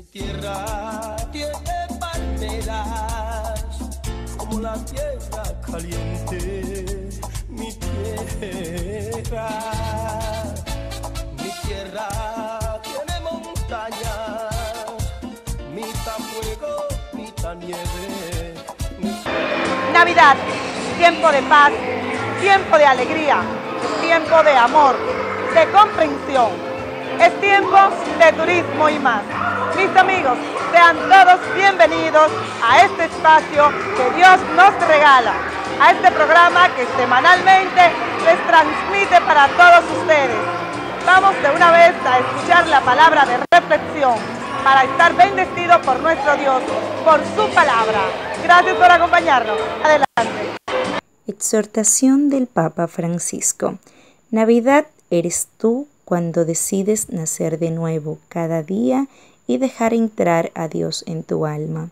Mi tierra tiene palmeras como la tierra caliente. Mi tierra, mi tierra tiene montañas, mitad fuego, mitad nieve. Navidad, tiempo de paz, tiempo de alegría, tiempo de amor, de comprensión es tiempo de turismo y más. Mis amigos, sean todos bienvenidos a este espacio que Dios nos regala, a este programa que semanalmente les transmite para todos ustedes. Vamos de una vez a escuchar la palabra de reflexión para estar bendecidos por nuestro Dios, por su palabra. Gracias por acompañarnos. Adelante. Exhortación del Papa Francisco. Navidad eres tú cuando decides nacer de nuevo cada día y dejar entrar a Dios en tu alma.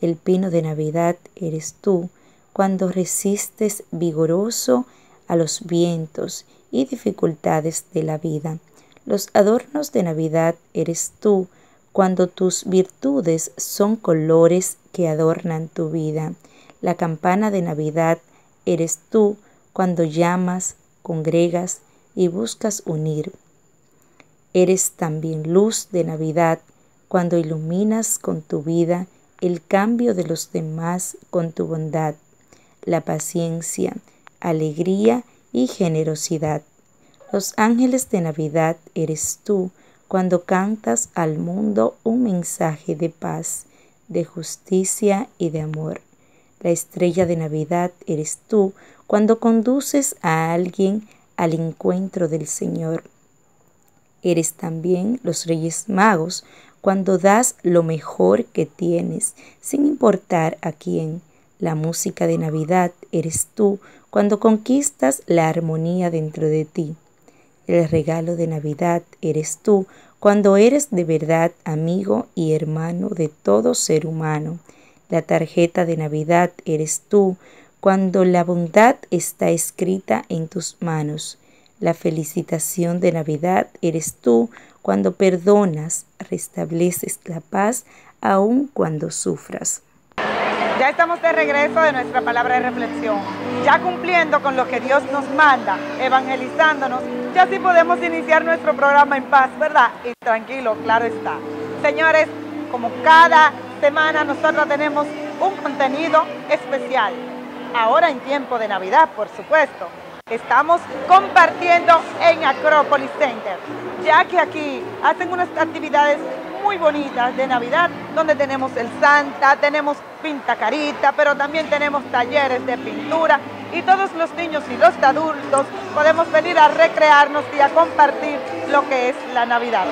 El pino de Navidad eres tú cuando resistes vigoroso a los vientos y dificultades de la vida. Los adornos de Navidad eres tú cuando tus virtudes son colores que adornan tu vida. La campana de Navidad eres tú cuando llamas, congregas y buscas unir. Eres también luz de Navidad cuando iluminas con tu vida el cambio de los demás con tu bondad, la paciencia, alegría y generosidad. Los ángeles de Navidad eres tú cuando cantas al mundo un mensaje de paz, de justicia y de amor. La estrella de Navidad eres tú cuando conduces a alguien al encuentro del Señor Eres también los Reyes Magos cuando das lo mejor que tienes, sin importar a quién. La música de Navidad eres tú cuando conquistas la armonía dentro de ti. El regalo de Navidad eres tú cuando eres de verdad amigo y hermano de todo ser humano. La tarjeta de Navidad eres tú cuando la bondad está escrita en tus manos. La felicitación de Navidad eres tú cuando perdonas, restableces la paz aun cuando sufras. Ya estamos de regreso de nuestra palabra de reflexión, ya cumpliendo con lo que Dios nos manda, evangelizándonos, ya sí podemos iniciar nuestro programa en paz, ¿verdad? Y tranquilo, claro está. Señores, como cada semana nosotros tenemos un contenido especial, ahora en tiempo de Navidad, por supuesto estamos compartiendo en Acropolis Center, ya que aquí hacen unas actividades muy bonitas de Navidad, donde tenemos el Santa, tenemos pinta carita, pero también tenemos talleres de pintura y todos los niños y los adultos podemos venir a recrearnos y a compartir lo que es la Navidad.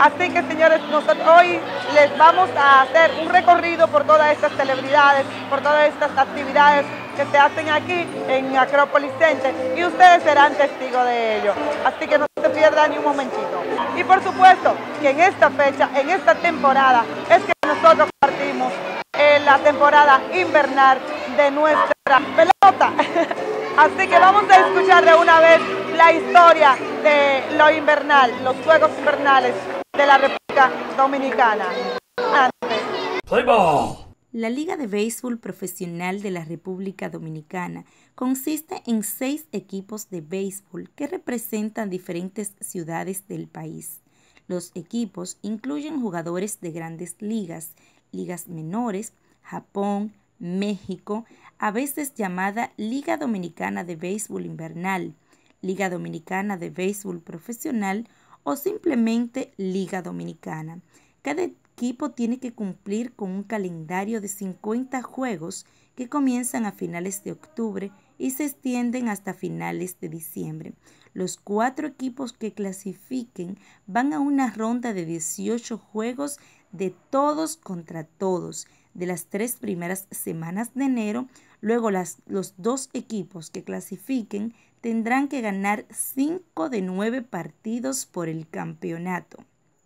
Así que señores, nosotros hoy les vamos a hacer un recorrido por todas estas celebridades, por todas estas actividades que se hacen aquí en Acrópolis Center y ustedes serán testigos de ello. Así que no se pierdan ni un momentito. Y por supuesto que en esta fecha, en esta temporada, es que nosotros partimos en la temporada invernal de nuestra pelota. Así que vamos a escuchar de una vez la historia de lo invernal, los Juegos Invernales de la República Dominicana. Play ball. La Liga de Béisbol Profesional de la República Dominicana consiste en seis equipos de béisbol que representan diferentes ciudades del país. Los equipos incluyen jugadores de grandes ligas, ligas menores, Japón, México, a veces llamada Liga Dominicana de Béisbol Invernal, Liga Dominicana de Béisbol Profesional o simplemente Liga Dominicana. Cada equipo tiene que cumplir con un calendario de 50 juegos que comienzan a finales de octubre y se extienden hasta finales de diciembre. Los cuatro equipos que clasifiquen van a una ronda de 18 juegos de todos contra todos de las tres primeras semanas de enero. Luego las, los dos equipos que clasifiquen tendrán que ganar 5 de 9 partidos por el campeonato.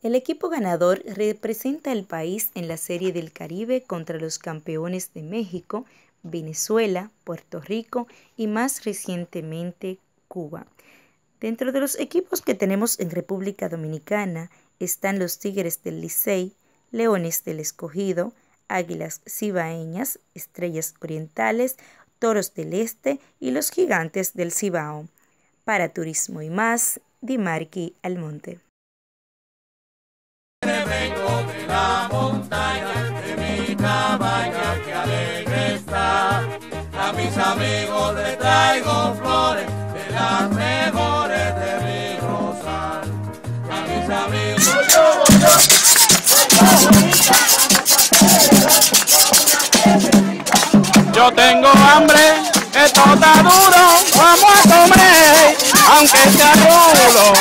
El equipo ganador representa al país en la Serie del Caribe contra los campeones de México, Venezuela, Puerto Rico y más recientemente Cuba. Dentro de los equipos que tenemos en República Dominicana están los Tigres del Licey, leones del escogido, águilas cibaeñas, estrellas orientales, toros del este y los gigantes del Cibao. Para turismo y más, Dimarqui Almonte. A mis amigos traigo flores, de las mejores de mi. A mis amigos. Tengo hambre, esto está duro, vamos a comer, aunque sea rudo.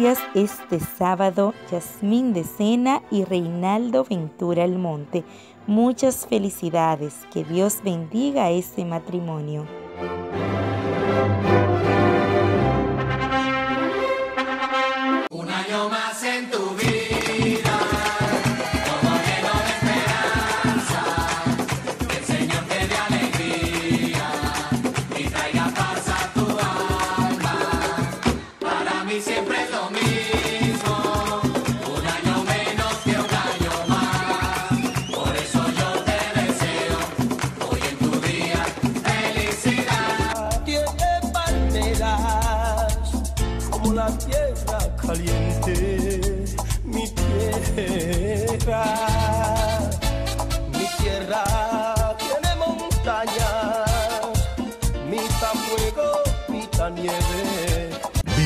Este sábado Yasmín de Sena y Reinaldo Ventura Almonte. Muchas felicidades, que Dios bendiga este matrimonio. Un año más en tu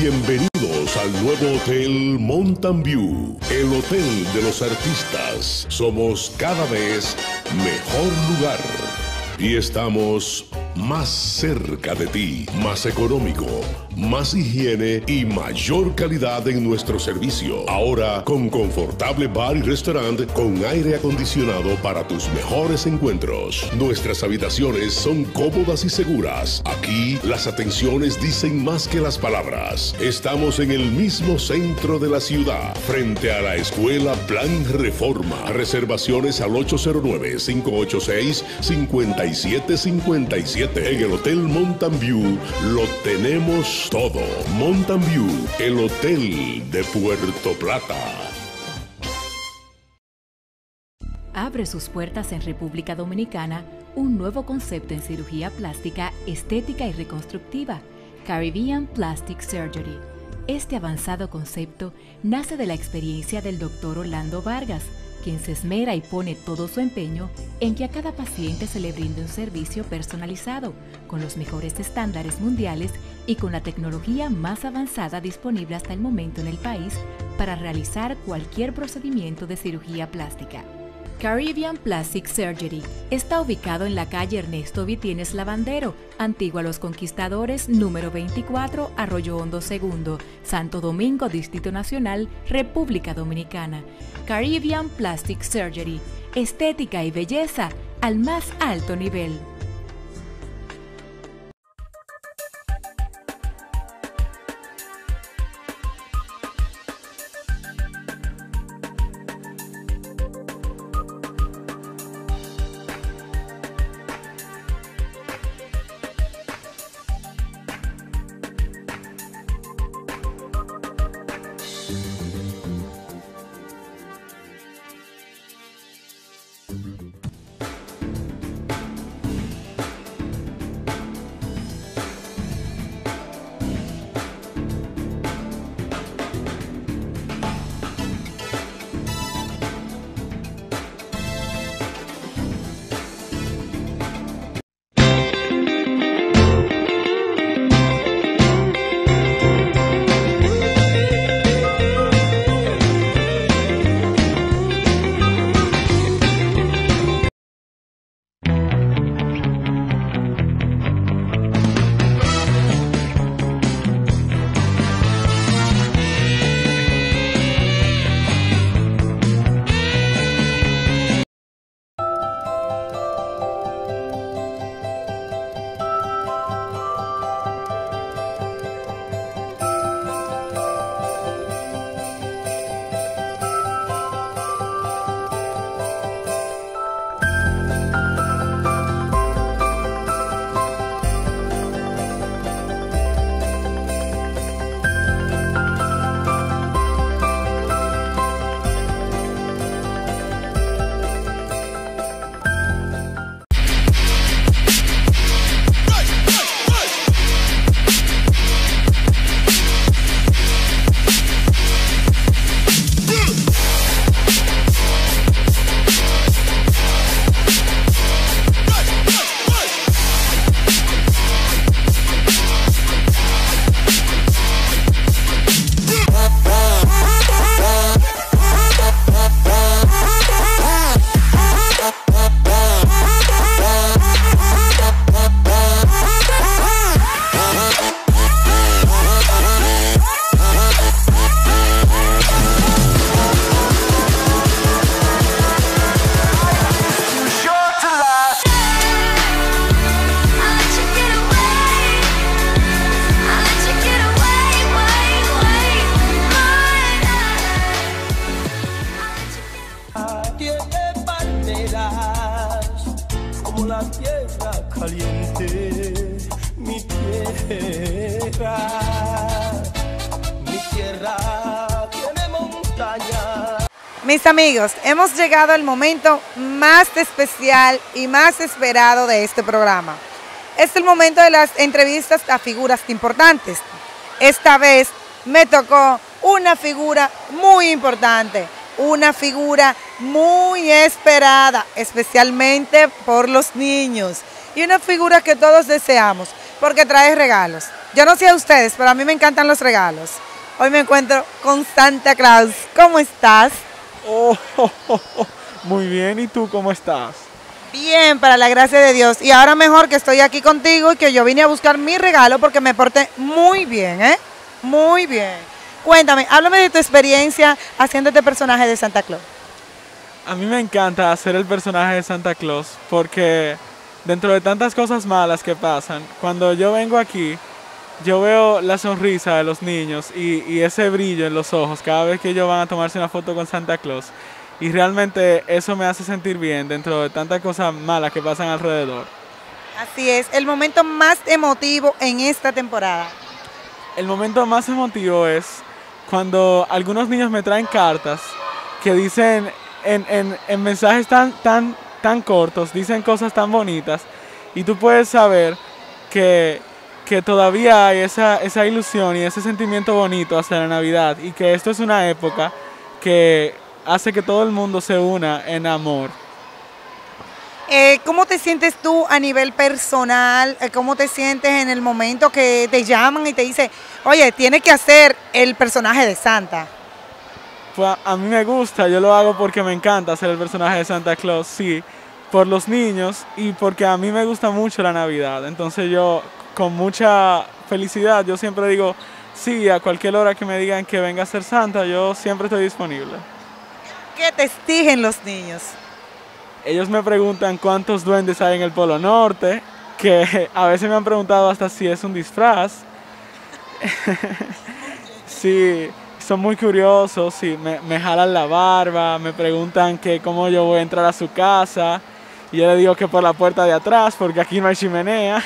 Bienvenidos al nuevo Hotel Mountain View, el hotel de los artistas. Somos cada vez mejor lugar y estamos más cerca de ti, más económico, más higiene y mayor calidad en nuestro servicio. Ahora con confortable bar y restaurante con aire acondicionado para tus mejores encuentros. Nuestras habitaciones son cómodas y seguras. Aquí las atenciones dicen más que las palabras. Estamos en el mismo centro de la ciudad, frente a la escuela Plan Reforma. Reservaciones al 809-586-5757. En el Hotel Mountain View lo tenemos todo. Mountain View, el hotel de Puerto Plata. abre sus puertas en República Dominicana un nuevo concepto en cirugía plástica, estética y reconstructiva, Caribbean Plastic Surgery. Este avanzado concepto nace de la experiencia del doctor Orlando Vargas, quien se esmera y pone todo su empeño en que a cada paciente se le brinde un servicio personalizado, con los mejores estándares mundiales y con la tecnología más avanzada disponible hasta el momento en el país para realizar cualquier procedimiento de cirugía plástica. Caribbean Plastic Surgery está ubicado en la calle Ernesto Vitienes Lavandero, Antigua Los Conquistadores, número 24, Arroyo Hondo II, Santo Domingo, Distrito Nacional, República Dominicana. Caribbean Plastic Surgery, estética y belleza al más alto nivel. Mis amigos, hemos llegado al momento más especial y más esperado de este programa. Es el momento de las entrevistas a figuras importantes. Esta vez me tocó una figura muy importante, una figura muy esperada, especialmente por los niños, y una figura que todos deseamos, porque trae regalos. Yo no sé a ustedes, pero a mí me encantan los regalos. Hoy me encuentro con Santa Claus. ¿Cómo estás? Oh, muy bien, ¿y tú cómo estás? Bien, para la gracia de Dios. Y ahora mejor que estoy aquí contigo y que yo vine a buscar mi regalo porque me porté muy bien, ¿eh? Muy bien. Cuéntame, háblame de tu experiencia haciendo este personaje de Santa Claus. A mí me encanta hacer el personaje de Santa Claus porque dentro de tantas cosas malas que pasan, cuando yo vengo aquí, yo veo la sonrisa de los niños y, ese brillo en los ojos cada vez que ellos van a tomarse una foto con Santa Claus. Y realmente eso me hace sentir bien dentro de tantas cosas malas que pasan alrededor. Así es, el momento más emotivo en esta temporada. El momento más emotivo es cuando algunos niños me traen cartas que dicen en, en mensajes tan, tan, tan cortos, dicen cosas tan bonitas y tú puedes saber que que todavía hay esa, esa ilusión y ese sentimiento bonito hacia la Navidad y que esto es una época que hace que todo el mundo se una en amor. Eh, ¿Cómo te sientes tú a nivel personal? Eh, ¿Cómo te sientes en el momento que te llaman y te dicen, oye, tienes que hacer el personaje de Santa? Pues a mí me gusta, yo lo hago porque me encanta hacer el personaje de Santa Claus, sí, por los niños y porque a mí me gusta mucho la Navidad. Entonces yo con mucha felicidad. Yo siempre digo, sí, a cualquier hora que me digan que venga a ser santa, yo siempre estoy disponible. ¿Qué te exigen los niños? Ellos me preguntan cuántos duendes hay en el Polo Norte, que a veces me han preguntado hasta si es un disfraz. sí, son muy curiosos, sí, me, me, jalan la barba, me preguntan que cómo yo voy a entrar a su casa. Y yo le digo que por la puerta de atrás, porque aquí no hay chimenea.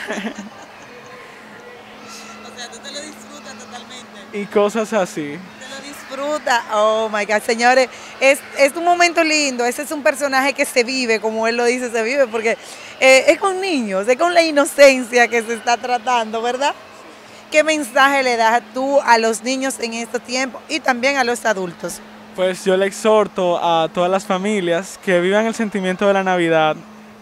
disfruta totalmente. Y cosas así. Oh my God, señores, es, un momento lindo, ese es un personaje que se vive, como él lo dice, se vive, porque eh, es con niños, es con la inocencia que se está tratando, ¿verdad? ¿Qué mensaje le das tú a los niños en este tiempo y también a los adultos? Pues yo le exhorto a todas las familias que vivan el sentimiento de la Navidad,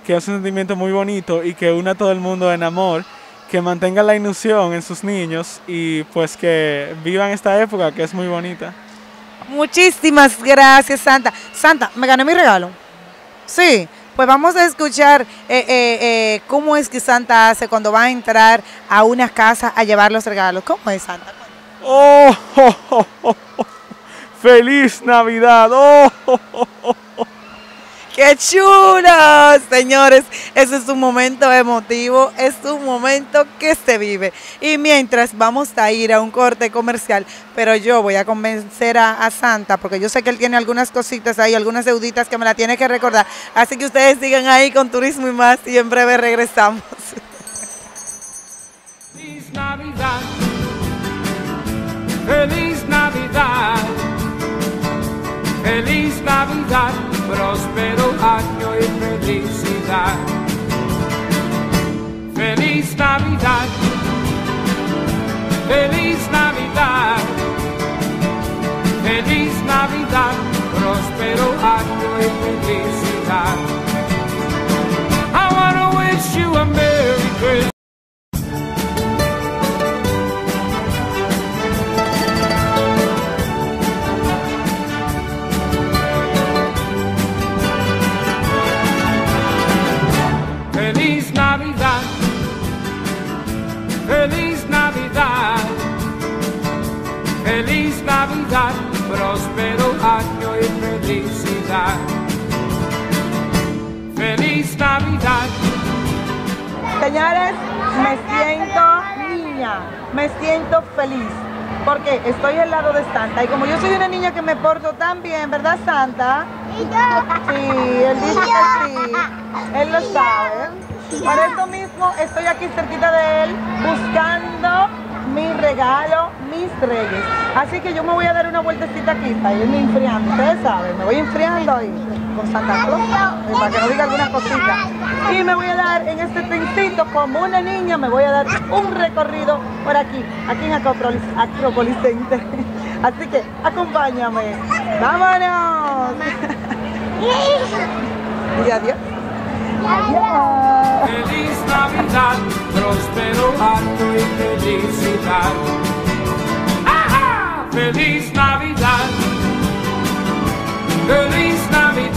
que es un sentimiento muy bonito y que une a todo el mundo en amor, que mantengan la ilusión en sus niños y pues que vivan esta época que es muy bonita. Muchísimas gracias, Santa. Santa, ¿me gané mi regalo? Sí, pues vamos a escuchar eh, eh, eh, cómo es que Santa hace cuando va a entrar a una casa a llevar los regalos. ¿Cómo es Santa? ¡Oh! oh, oh, oh, oh! ¡Feliz Navidad! ¡Oh! ¡Qué chulo! Señores, ese es un momento emotivo, es un momento que se vive. Y mientras vamos a ir a un corte comercial, pero yo voy a convencer a, Santa, porque yo sé que él tiene algunas cositas ahí, algunas deuditas que me la tiene que recordar. Así que ustedes sigan ahí con Turismo y más y en breve regresamos. Feliz Navidad. Feliz Navidad. Feliz Navidad. Y Feliz Navidad. Señores, me siento niña, me siento feliz, porque estoy al lado de Santa. Y como yo soy una niña que me porto tan bien, ¿verdad, Santa? Sí, él dice que sí, él lo sabe. Por eso mismo estoy aquí cerquita de él, buscando mi regalo, mis reyes. Así que yo me voy a dar una vueltecita aquí para irme enfriando. Ustedes saben, me voy enfriando ahí con Santa eh, para que no diga alguna cosita. Y me voy a dar en este trencito, como una niña, me voy a dar un recorrido por aquí, aquí en Acrópolis, Acrópolis Center. Así que acompáñame. ¡Vámonos! Y adiós. Feliz Navidad, próspero año y felicidad. ¡Ajá! Feliz Navidad, feliz Navidad,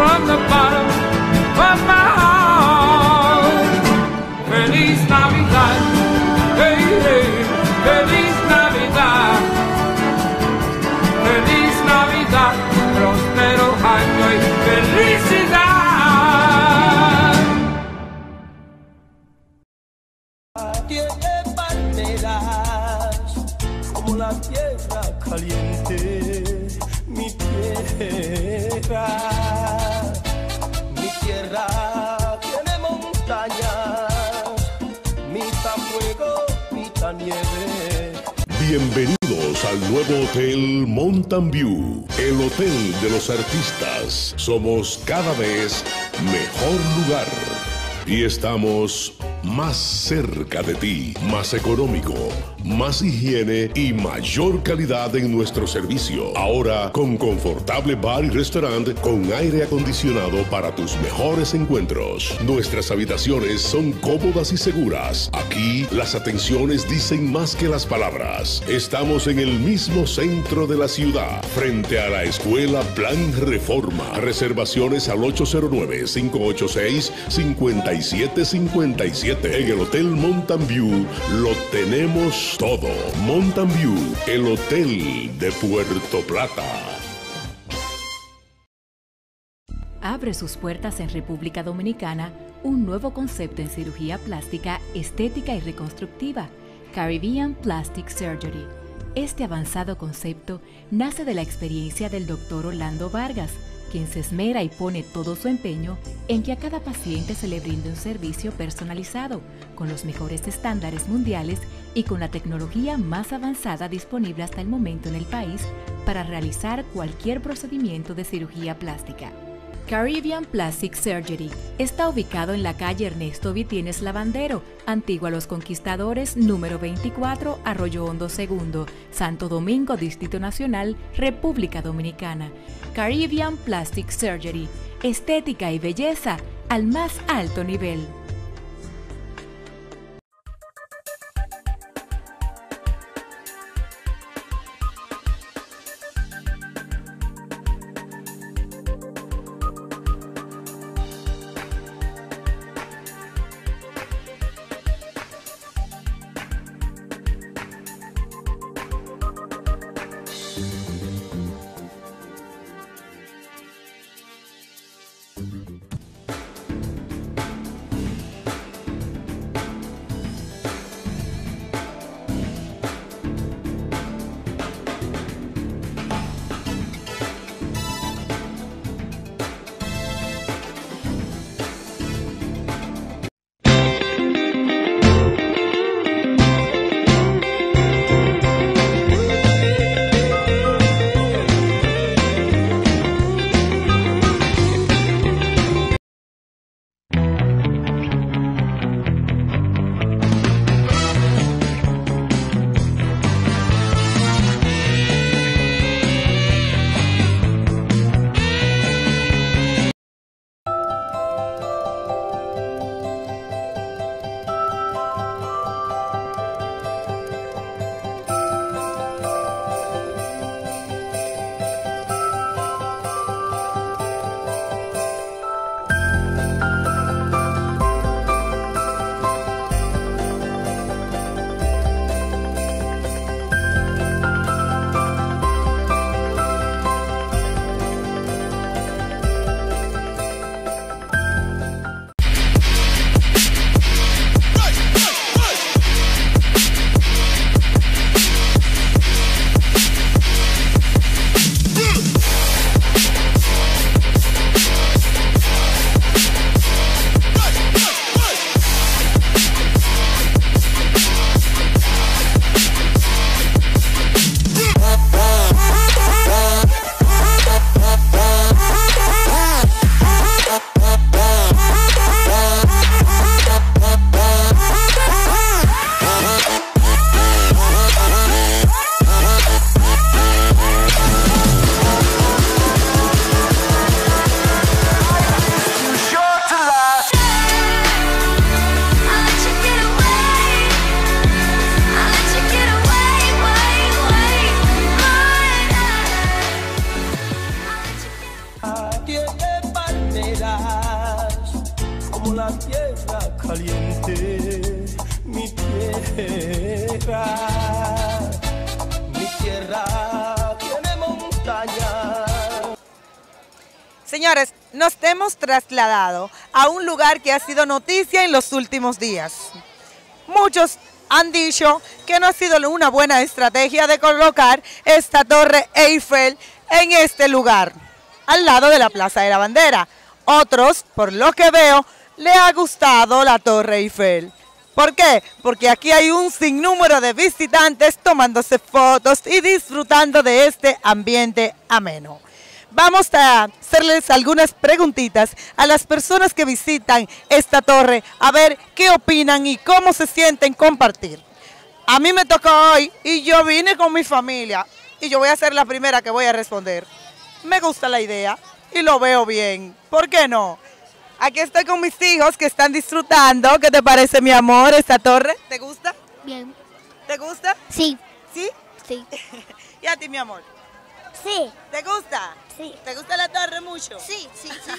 From the bottom of my heart. Feliz Navidad. Hey, hey. Feliz Navidad. Feliz Navidad. Próspero año y felicidad. tiene palmeras como la tierra caliente, mi tierra, Bienvenidos al nuevo Hotel Mountain View, el hotel de los artistas. Somos cada vez mejor lugar y estamos más cerca de ti, más económico, más higiene y mayor calidad en nuestro servicio. Ahora con confortable bar y restaurante con aire acondicionado para tus mejores encuentros. Nuestras habitaciones son cómodas y seguras. Aquí las atenciones dicen más que las palabras. Estamos en el mismo centro de la ciudad, frente a la escuela Plan Reforma. Reservaciones al 809-586-5757. En el Hotel Mountain View lo tenemos todo. Mountain View, el hotel de Puerto Plata. Abre sus puertas en República Dominicana un nuevo concepto en cirugía plástica, estética y reconstructiva, Caribbean Plastic Surgery. Este avanzado concepto nace de la experiencia del doctor Orlando Vargas, quien se esmera y pone todo su empeño en que a cada paciente se le brinde un servicio personalizado, con los mejores estándares mundiales y con la tecnología más avanzada disponible hasta el momento en el país para realizar cualquier procedimiento de cirugía plástica. Caribbean Plastic Surgery está ubicado en la calle Ernesto Vitienes Lavandero, Antigua Los Conquistadores, número 24, Arroyo Hondo II, Santo Domingo, Distrito Nacional, República Dominicana. Caribbean Plastic Surgery, estética y belleza al más alto nivel. Señores, nos hemos trasladado a un lugar que ha sido noticia en los últimos días. Muchos han dicho que no ha sido una buena estrategia de colocar esta torre Eiffel en este lugar, al lado de la Plaza de la Bandera. Otros, por lo que veo, le ha gustado la torre Eiffel. ¿Por qué? Porque aquí hay un sinnúmero de visitantes tomándose fotos y disfrutando de este ambiente ameno. Vamos a hacerles algunas preguntitas a las personas que visitan esta torre a ver qué opinan y cómo se sienten compartir. A mí me tocó hoy y yo vine con mi familia y yo voy a ser la primera que voy a responder. Me gusta la idea y lo veo bien. ¿Por qué no? Aquí estoy con mis hijos que están disfrutando. ¿Qué te parece, mi amor, esta torre? ¿Te gusta? Bien. ¿Te gusta? Sí. ¿Sí? Sí. ¿Y a ti, mi amor? Sí. ¿Te gusta? Sí. ¿Te gusta la torre mucho? Sí, sí, sí.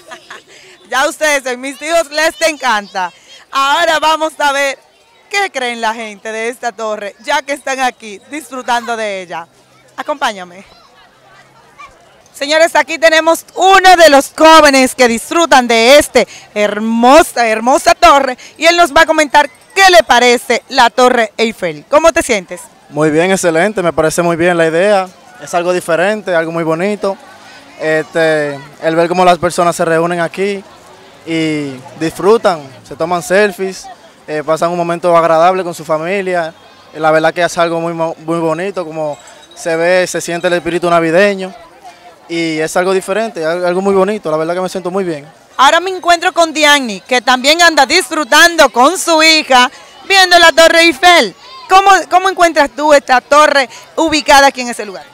Ya ustedes, a mis hijos les encanta. Ahora vamos a ver qué creen la gente de esta torre, ya que están aquí disfrutando de ella. Acompáñame. Señores, aquí tenemos uno de los jóvenes que disfrutan de este hermosa, hermosa torre y él nos va a comentar qué le parece la torre Eiffel. ¿Cómo te sientes? Muy bien, excelente, me parece muy bien la idea. Es algo diferente, algo muy bonito. Este, el ver cómo las personas se reúnen aquí y disfrutan, se toman selfies, eh, pasan un momento agradable con su familia. La verdad que es algo muy, muy bonito, como se ve, se siente el espíritu navideño y es algo diferente, al- algo muy bonito. La verdad que me siento muy bien. Ahora me encuentro con Diani, que también anda disfrutando con su hija viendo la Torre Eiffel. ¿Cómo, ¿Cómo encuentras tú esta torre ubicada aquí en ese lugar?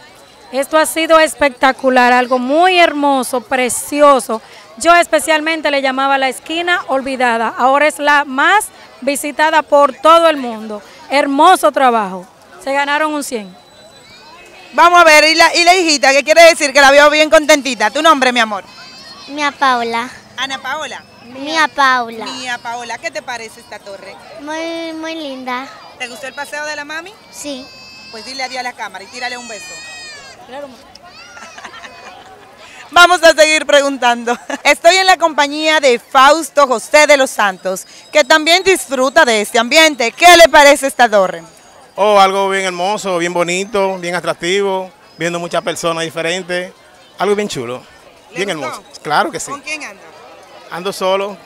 Esto ha sido espectacular, algo muy hermoso, precioso. Yo especialmente le llamaba la esquina olvidada. Ahora es la más visitada por todo el mundo. Hermoso trabajo. Se ganaron un 100. Vamos a ver, ¿y la, y la hijita? ¿Qué quiere decir? Que la veo bien contentita. ¿Tu nombre, mi amor? Mía Paula. Ana Paola. Mía Paula. Mía Paola, ¿qué te parece esta torre? Muy, muy linda. ¿Te gustó el paseo de la mami? Sí. Pues dile adiós a la cámara y tírale un beso. Vamos a seguir preguntando. Estoy en la compañía de Fausto José de los Santos, que también disfruta de este ambiente. ¿Qué le parece esta torre? Oh, algo bien hermoso, bien bonito, bien atractivo, viendo muchas personas diferentes. Algo bien chulo, bien gustó? hermoso. Claro que sí. ¿Con quién anda? Ando solo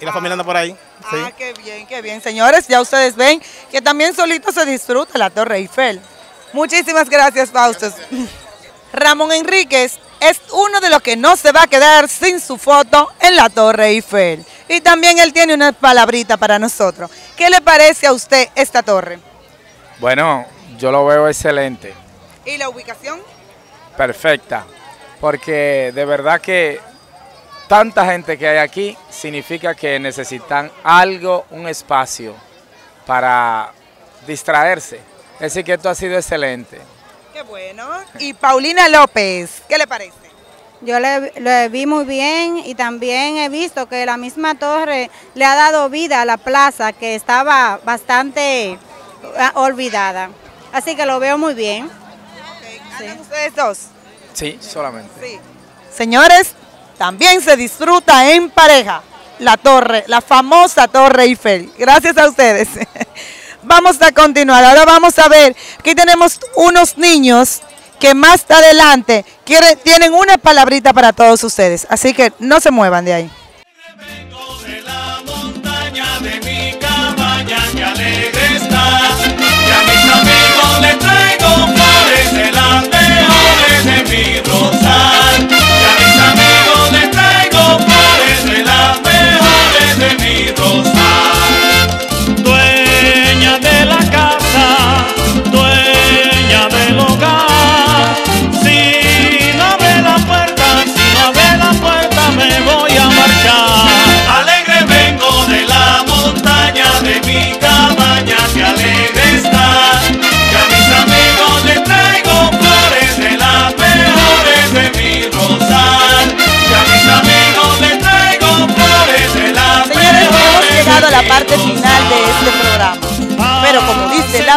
y la familia anda por ahí. Sí. Ah, qué bien, qué bien. Señores, ya ustedes ven que también solito se disfruta la Torre Eiffel. Muchísimas gracias, Fausto. Ramón Enríquez es uno de los que no se va a quedar sin su foto en la Torre Eiffel. Y también él tiene una palabrita para nosotros. ¿Qué le parece a usted esta torre? Bueno, yo lo veo excelente, ¿Y la ubicación? perfecta, porque de verdad que tanta gente que hay aquí significa que necesitan algo, un espacio para distraerse. Así que esto ha sido excelente. Qué bueno. Y Paulina López, ¿qué le parece? Yo le, le vi muy bien y también he visto que la misma torre le ha dado vida a la plaza que estaba bastante ah, olvidada. Así que lo veo muy bien. ¿Andan ustedes dos? Sí, solamente. Sí. Señores, también se disfruta en pareja la torre, la famosa Torre Eiffel. Gracias a ustedes. Vamos a continuar. Ahora vamos a ver. Aquí tenemos unos niños que más adelante quieren, tienen una palabrita para todos ustedes. Así que no se muevan de ahí.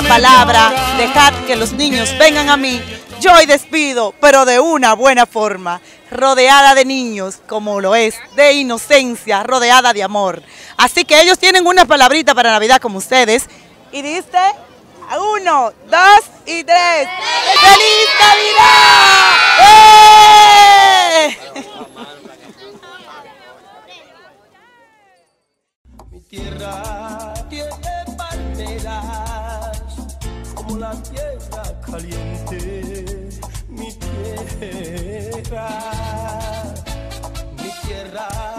La palabra, dejad que los niños vengan a mí. Yo hoy despido, pero de una buena forma, rodeada de niños, como lo es, de inocencia, rodeada de amor. Así que ellos tienen una palabrita para Navidad como ustedes. Y dice, uno, dos y tres. ¡Feliz Navidad! ¡Eh! Caliente, mi tierra. Mi tierra